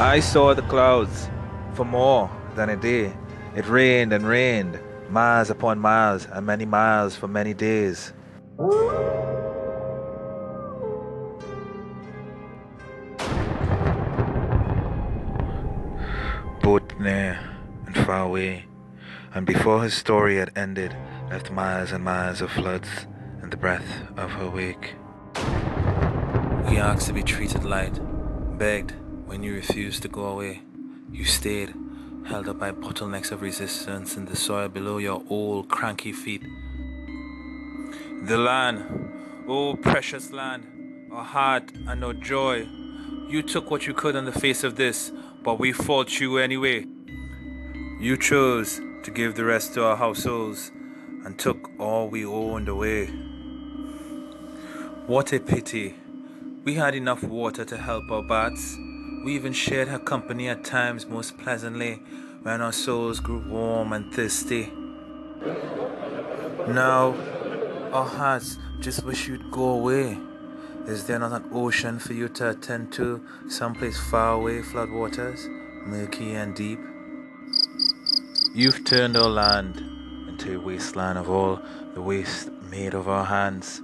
I saw the clouds for more than a day. It rained and rained, miles upon miles, and many miles for many days. Both near and far away, and before his story had ended, left miles and miles of floods and the breath of her wake. We asked to be treated light, begged when you refused to go away. You stayed, held up by bottlenecks of resistance in the soil below your old cranky feet. The land, oh precious land, our heart and our joy. You took what you could on the face of this, but we fought you anyway. You chose to give the rest to our households and took all we owned away. What a pity. We had enough water to help our bats. We even shared her company at times most pleasantly when our souls grew warm and thirsty. Now, our hearts just wish you'd go away. Is there not an ocean for you to attend to, someplace far away, floodwaters, murky and deep? You've turned our land into a wasteland of all the waste made of our hands.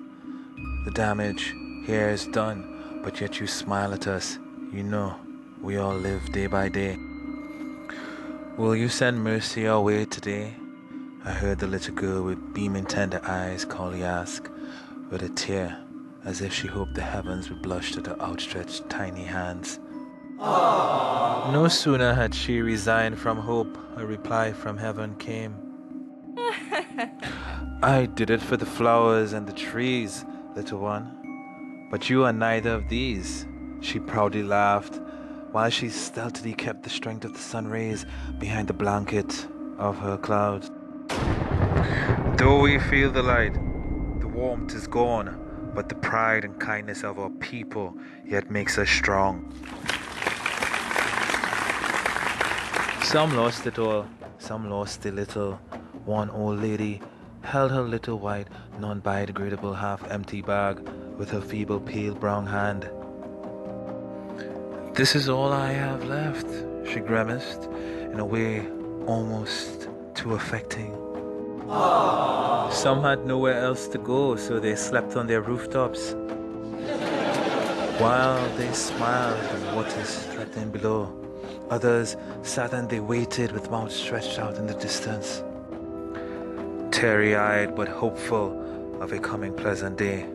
The damage here is done, but yet you smile at us. You know, we all live day by day. Will you send mercy our way today? I heard the little girl with beaming tender eyes calmly ask, with a tear, as if she hoped the heavens would blush at her outstretched tiny hands. Aww. No sooner had she resigned from hope, a reply from heaven came. I did it for the flowers and the trees, little one. But you are neither of these. She proudly laughed, while she stealthily kept the strength of the sun rays behind the blanket of her clouds. Though we feel the light, the warmth is gone, but the pride and kindness of our people yet makes us strong. Some lost it all, some lost a little. One old lady held her little white, non biodegradable half empty bag with her feeble, pale brown hand. This is all I have left, she grimaced in a way almost too affecting. Aww. Some had nowhere else to go, so they slept on their rooftops. While they smiled and waters threatened below, others sat and they waited with mouths stretched out in the distance, teary eyed but hopeful of a coming pleasant day.